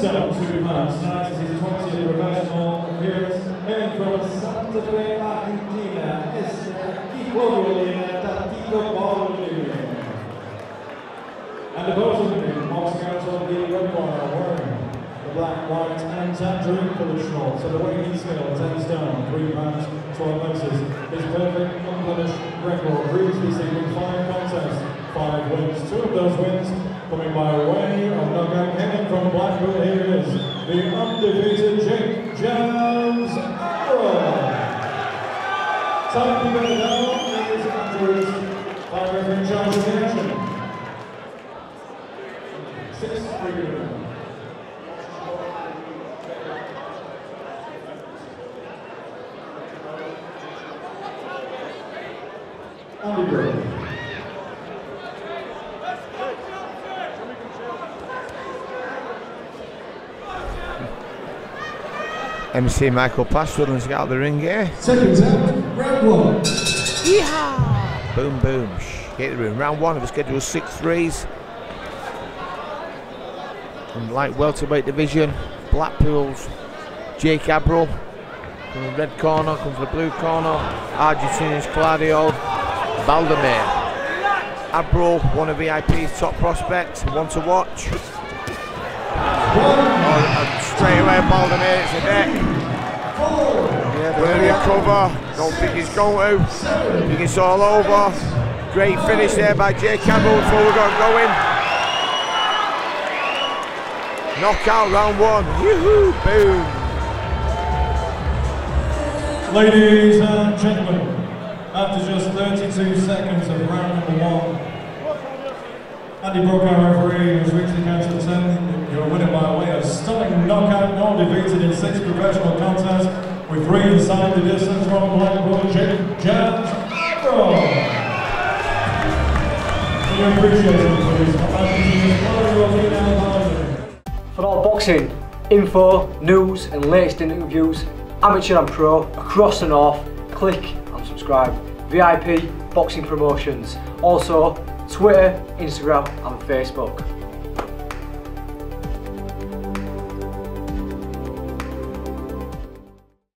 stone, two pounds. Tonight is his 20th professional appearance. Hailing from Santa Fe, Argentina, es Equivalio Tatico Bolivia. And opposing him, boxing out of the red corner, wearing the black, white, and tangerine shorts. So the weight he scale, 10 stone, 3 pounds, 12 ounces. His perfect, unblemished record previously in 5 5 wins. Two of those wins coming by way of knockout Kenyon from Blackpool. Here is the undefeated Jake James Arrow. Time to go down is Andrews, by referee charge of the action. Six, three, Andy Grove. MC Michael Passwell has got out of the ring here. Seconds out, round one. Yeehaw! Boom, boom. Shh, Get the room. Round one of the schedule six threes. In light welterweight division, Blackpool's Jake Abrol. From the red corner, comes from the blue corner. Argentina's Claudio Baldomir. Abrol, one of VIP's top prospects, one to watch. And straight away Baldomir, it's a deck. Will he cover? Don't think he's going to. think it's all over. Great finish there by Jake Campbell before we got going. Knockout round one. Yoo-hoo, boom. Ladies and gentlemen, after just 32 seconds of round number one, Andy Brokaw referee has reached the count of 10. You're winning by way of stunning knockout, no defeated in six professional contests, with three inside the distance from Blackpool, Jake Jams We appreciate please. For all boxing info, news and latest interviews, amateur and pro, across the north, click and subscribe. VIP Boxing Promotions. Also, Twitter, Instagram and Facebook.